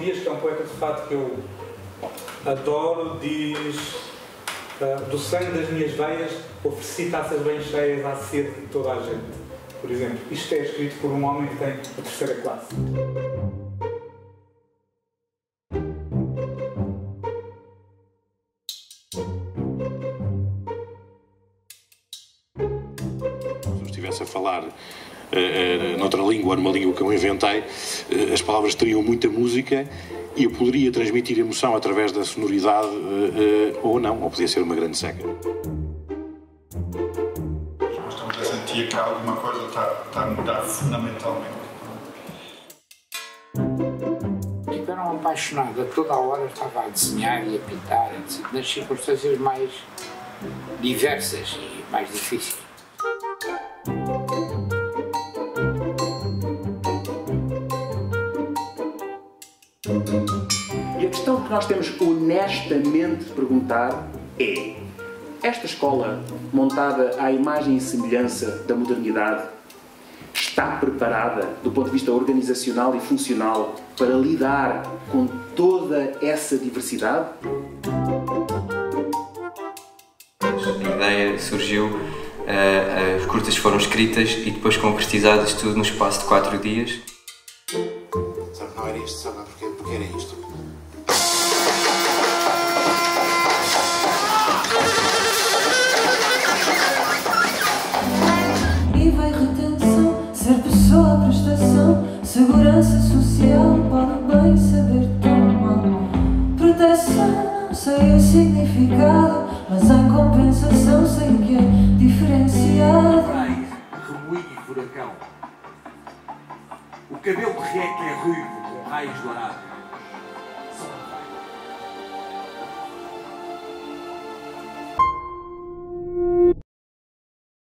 Dias, que é um poeta de fato que eu adoro, diz uh, do sangue das minhas veias ofereci taças bem cheias à sede de toda a gente. Por exemplo, isto é escrito por um homem que tem a terceira classe. Se eu estivesse a falar uh, noutra língua, numa língua que eu inventei, uh, as palavras teriam muita música e eu poderia transmitir emoção através da sonoridade ou não, ou podia ser uma grande seca. Nós estamos a sentir que alguma coisa está, está a mudar fundamentalmente. Eu era um apaixonado, a toda a hora estava a desenhar e a pintar, nas circunstâncias mais diversas e mais difíceis. E a questão que nós temos honestamente de perguntar é: esta escola, montada à imagem e semelhança da modernidade, está preparada do ponto de vista organizacional e funcional para lidar com toda essa diversidade? A ideia surgiu, uh, as curtas foram escritas e depois concretizadas tudo no espaço de quatro dias. Não era isto, sabe porquê? Porque era isto. E retenção, ser pessoa, prestação, segurança social, para o bem saber tão mal. Proteção, sei o significado, mas em compensação sei o que é diferenciado. Remoinho e furacão. O cabelo de reque é ruivo, Raiz Dourado.